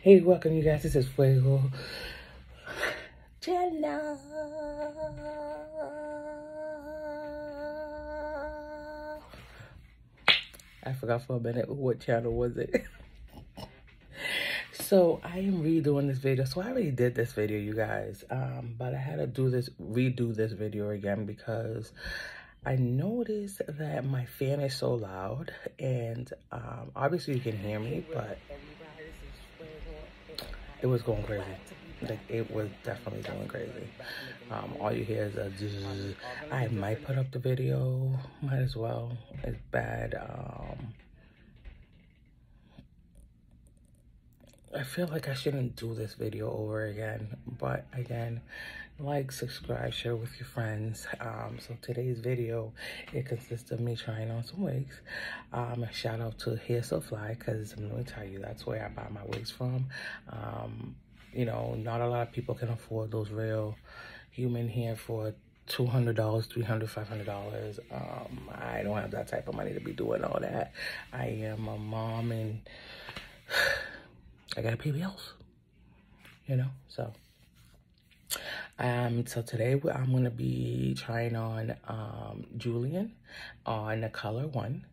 Hey, welcome you guys. This is Fuego. Channel. I forgot for a minute what channel was it. so I am redoing this video. So I already did this video, you guys. Um, but I had to do this, redo this video again because I noticed that my fan is so loud and um, obviously you can hear me, but it was going crazy. Like it was definitely going crazy. Um, all you hear is a zzz. I might put up the video, might as well. It's bad. Um, I feel like I shouldn't do this video over again, but again, like, subscribe, share with your friends. Um, so today's video, it consists of me trying on some wigs. Um, a shout out to Hair So Fly, because I'm going to tell you, that's where I buy my wigs from. Um, you know, not a lot of people can afford those real human hair for $200, $300, $500. Um, I don't have that type of money to be doing all that. I am a mom and I gotta pay bills, you know, so. Um, so today I'm gonna be trying on um, Julianne on the color one.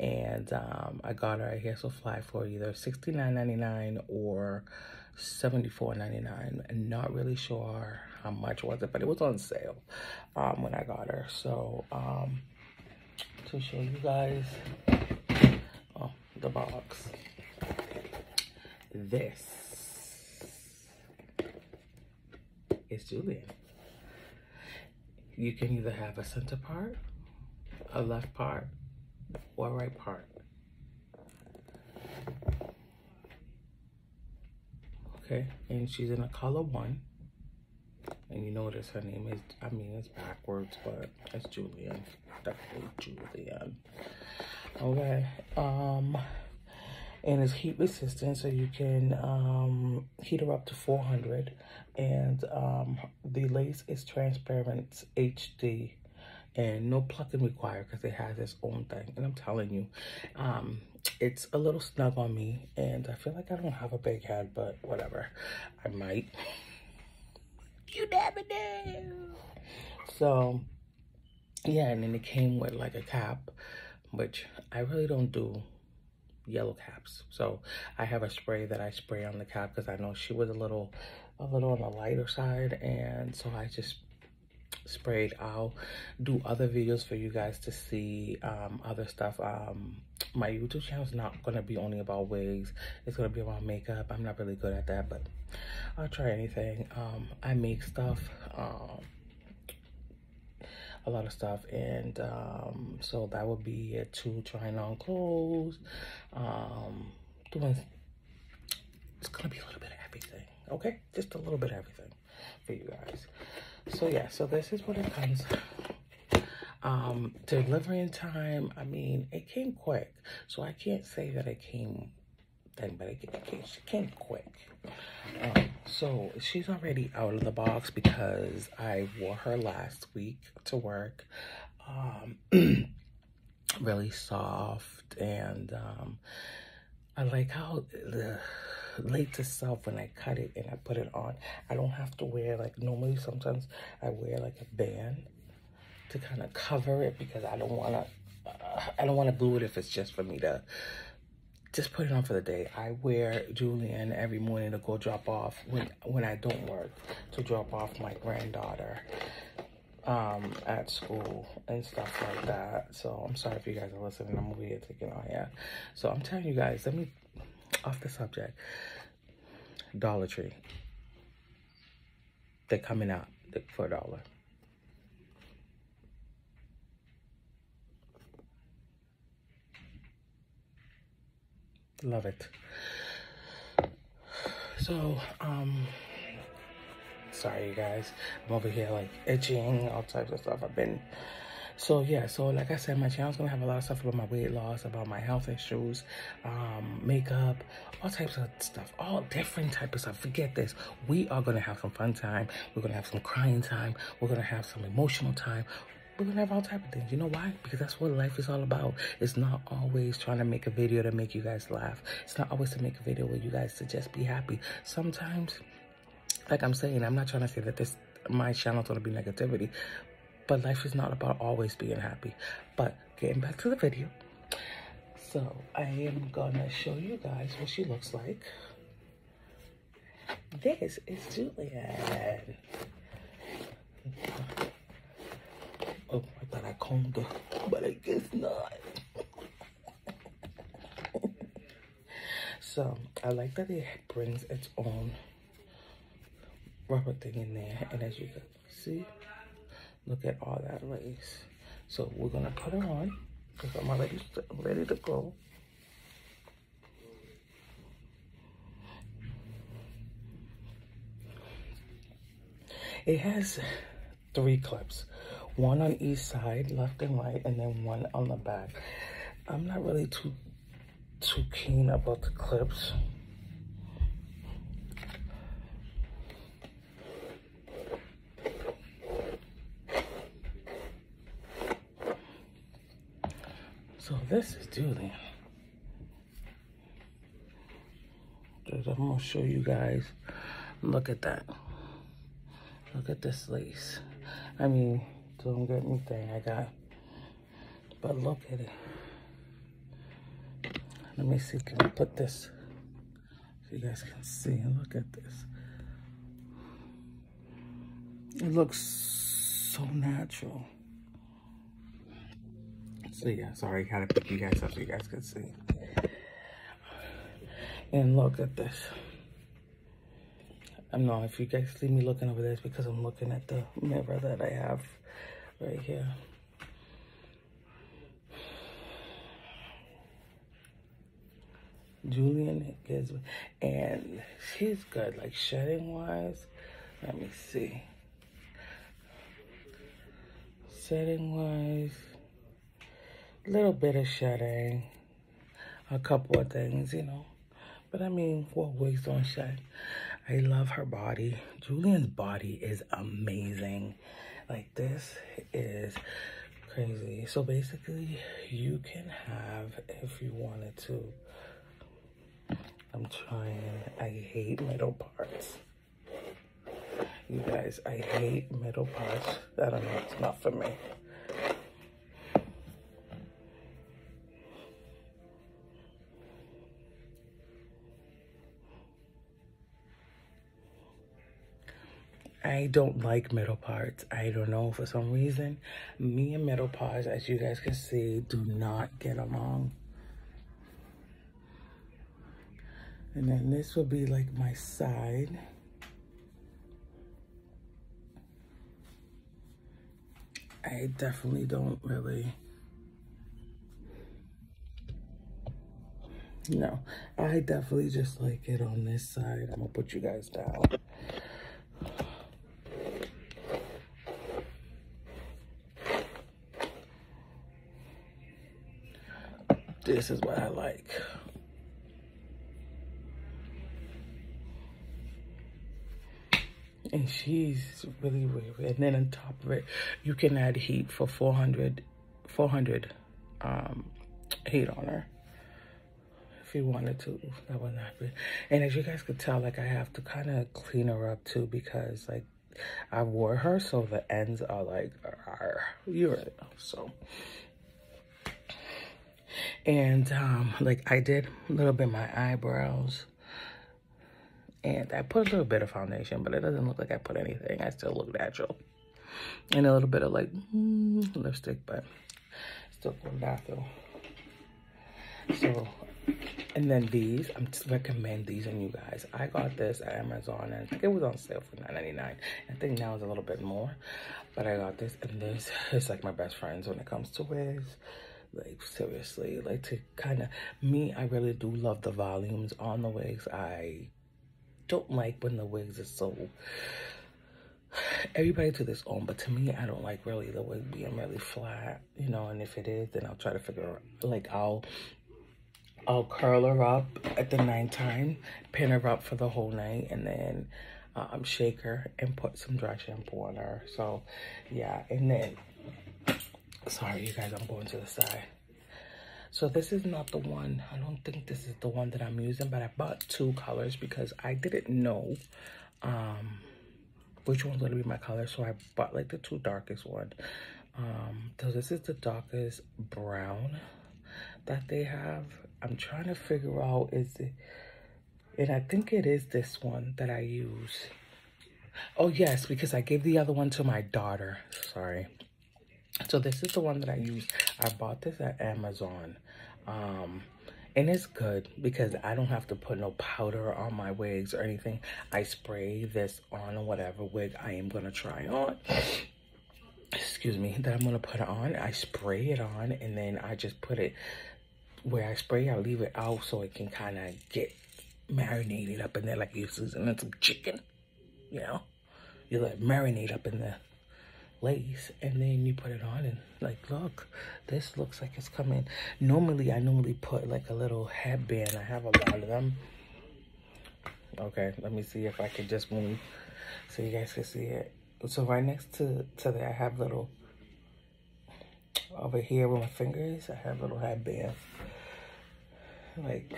And um, I got her a hair so fly for either $69.99 or $74.99. Not really sure how much was it, but it was on sale um, when I got her. So um, to show you guys oh, the box, this is Julianne. You can either have a center part, a left part, or a right part. Okay, and she's in a color one. And you notice her name is, I mean, it's backwards, but it's Julianne. Definitely Julianne. Okay, um, and it's heat resistant, so you can um, heat her up to 400. And um, the lace is transparent HD and no plucking required because it has its own thing. And I'm telling you, um, it's a little snug on me and I feel like I don't have a big head, but whatever. I might. You never know. So, yeah, and then it came with like a cap, which I really don't do yellow caps. So I have a spray that I spray on the cap because I know she was a little, a little on the lighter side. And so I just sprayed. I'll do other videos for you guys to see um, other stuff. Um, my YouTube channel is not going to be only about wigs. It's going to be about makeup. I'm not really good at that, but I'll try anything. Um, I make stuff, um, a lot of stuff. And um, so that would be it trying on clothes, um, doing, it's to be a little bit of everything, okay? Just a little bit of everything for you guys. So yeah, so this is what it comes um, delivering time, I mean, it came quick. So I can't say that it came thing, but it, it, came, it came quick. Um, so she's already out of the box because I wore her last week to work. Um, really soft and um, I like how the lace itself when I cut it and I put it on. I don't have to wear like normally sometimes I wear like a band to kind of cover it because I don't want to, uh, I don't want to glue it if it's just for me to just put it on for the day. I wear Julianne every morning to go drop off when, when I don't work to drop off my granddaughter um, at school and stuff like that. So I'm sorry if you guys are listening. I'm over here taking on yeah. So I'm telling you guys, let me, off the subject, Dollar Tree. They're coming out for a dollar. Love it. So, um, sorry you guys. I'm over here like itching, all types of stuff. I've been, so yeah, so like I said, my channel's gonna have a lot of stuff about my weight loss, about my health issues, um, makeup, all types of stuff, all different type of stuff. Forget this. We are gonna have some fun time. We're gonna have some crying time. We're gonna have some emotional time we're gonna have all type of things. You know why? Because that's what life is all about. It's not always trying to make a video to make you guys laugh. It's not always to make a video where you guys to just be happy. Sometimes, like I'm saying, I'm not trying to say that this my channel's gonna be negativity, but life is not about always being happy. But getting back to the video. So I am gonna show you guys what she looks like. This is Julianne. But I guess not. so I like that it brings its own rubber thing in there. And as you can see, look at all that lace. So we're gonna put it on because I'm already ready to go. It has three clips, one on each side, left and right, and then one on the back. I'm not really too too keen about the clips. So this is Julianne. I'm gonna show you guys. Look at that. Look at this lace. I mean, don't get anything I got. But look at it. Let me see, can I put this so you guys can see? Look at this. It looks so natural. So yeah, sorry, I gotta pick you guys up so you guys can see. And look at this. I don't know if you guys see me looking over this because I'm looking at the mirror that I have right here. Julianne gives and she's good, like shedding wise. Let me see. Setting wise, little bit of shedding, a couple of things, you know. But I mean, what wigs don't shed? I love her body. Julianne's body is amazing. Like this is crazy. So basically, you can have, if you wanted to, I'm trying, I hate middle parts. You guys, I hate middle parts. I don't know, it's not for me. I don't like middle parts. I don't know, for some reason, me and middle parts, as you guys can see, do not get along. And then this will be like my side. I definitely don't really, no, I definitely just like it on this side. I'm gonna put you guys down. This is what I like. And she's really, weird. and then on top of it, you can add heat for 400, 400 um, heat on her. If you wanted to, that would not be. And as you guys could tell, like I have to kind of clean her up too because like I wore her, so the ends are like, you already know. So and um, like I did a little bit my eyebrows. And I put a little bit of foundation, but it doesn't look like I put anything. I still look natural. And a little bit of like mm, lipstick, but still going natural. So, and then these, I'm just recommend these on you guys. I got this at Amazon and it was on sale for $9.99. I think now it's a little bit more, but I got this and this is like my best friends when it comes to wigs like seriously like to kind of me i really do love the volumes on the wigs. I don't like when the wigs are so everybody to this own but to me i don't like really the wig being really flat you know and if it is then i'll try to figure out like i'll i'll curl her up at the night time pin her up for the whole night and then um shake her and put some dry shampoo on her. So yeah and then sorry you guys, I'm going to the side. So this is not the one, I don't think this is the one that I'm using, but I bought two colors because I didn't know um, which one's gonna be my color. So I bought like the two darkest one. Um, so this is the darkest brown that they have. I'm trying to figure out is it, and I think it is this one that I use. Oh yes, because I gave the other one to my daughter. Sorry. So this is the one that I use. I bought this at Amazon. Um, and it's good because I don't have to put no powder on my wigs or anything. I spray this on whatever wig I am going to try on. Excuse me, that I'm going to put it on. I spray it on and then I just put it where I spray. I leave it out so it can kind of get marinated up in there like you're seasoning some chicken. You know, you let it marinate up in there lace and then you put it on and like look this looks like it's coming. Normally i normally put like a little headband. I have a lot of them. Okay let me see if i can just move so you guys can see it. So right next to to that i have little over here with my fingers i have little headband. Like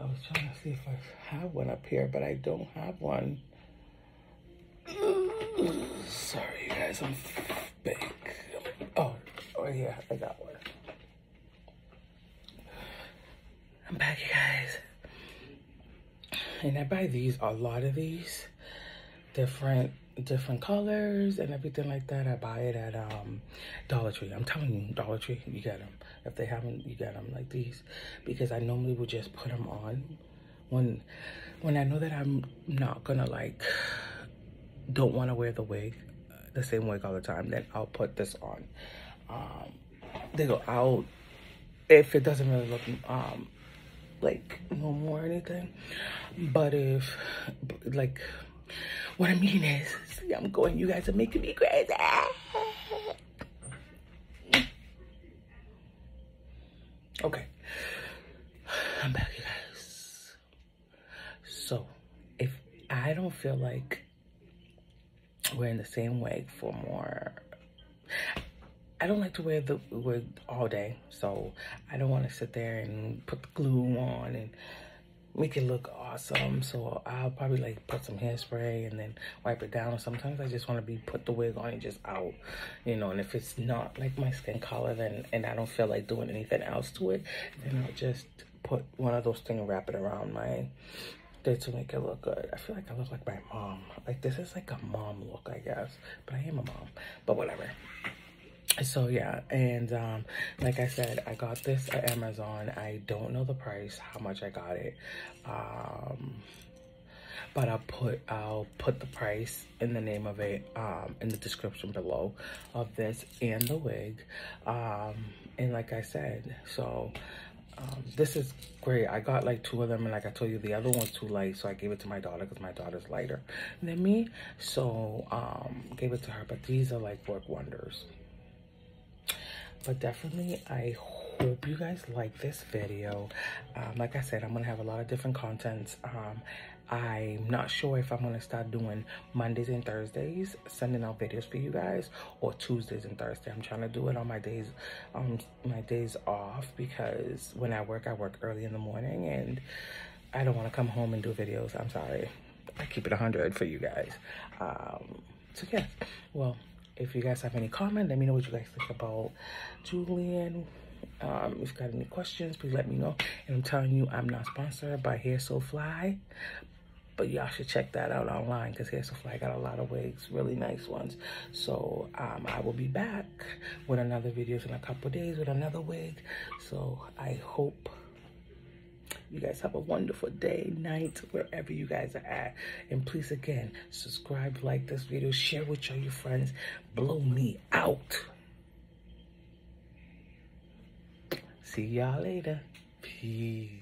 i was trying to see if i have one up here but i don't have one Sorry, guys, I'm big. Oh, oh yeah, I got one. I'm back, you guys. And I buy these, a lot of these, different different colors and everything like that. I buy it at um, Dollar Tree. I'm telling you, Dollar Tree, you get them. If they haven't, you get them like these. Because I normally would just put them on when when I know that I'm not gonna like don't want to wear the wig, the same wig all the time, then I'll put this on. Um, they go out if it doesn't really look um, like normal or anything. But if, like, what I mean is, see, I'm going, you guys are making me crazy. Okay, I'm back, you guys. So, if I don't feel like wearing the same wig for more I don't like to wear the wig all day, so I don't want to sit there and put the glue on and make it look awesome. So I'll probably like put some hairspray and then wipe it down. Sometimes I just want to be put the wig on and just out, you know. And if it's not like my skin color, then and I don't feel like doing anything else to it, then I'll just put one of those things wrap it around my did to make it look good. I feel like I look like my mom. Like this is like a mom look, I guess. But I am a mom. But whatever. So yeah, and um, like I said, I got this at Amazon. I don't know the price, how much I got it. Um, but I'll put I'll put the price in the name of it um, in the description below of this and the wig. Um, and like I said, so um, this is great. I got like two of them, and like I told you, the other one's too light, so I gave it to my daughter because my daughter's lighter than me. So um, gave it to her. But these are like work wonders. But definitely, I hope you guys like this video. Um, like I said, I'm gonna have a lot of different contents. Um, I'm not sure if I'm gonna start doing Mondays and Thursdays, sending out videos for you guys, or Tuesdays and Thursdays. I'm trying to do it on my days, um, my days off because when I work, I work early in the morning, and I don't want to come home and do videos. I'm sorry. I keep it 100 for you guys. Um, so yeah, well, if you guys have any comment, let me know what you guys think about Julianne. Um, if you've got any questions, please let me know. And I'm telling you, I'm not sponsored by Hair So Fly, but y'all should check that out online because Hair So Fly got a lot of wigs, really nice ones. So um, I will be back with another videos in a couple days with another wig. So I hope you guys have a wonderful day, night, wherever you guys are at. And please, again, subscribe, like this video, share with all your friends. Blow me out. See y'all later. Peace.